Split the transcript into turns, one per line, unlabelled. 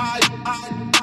I, I,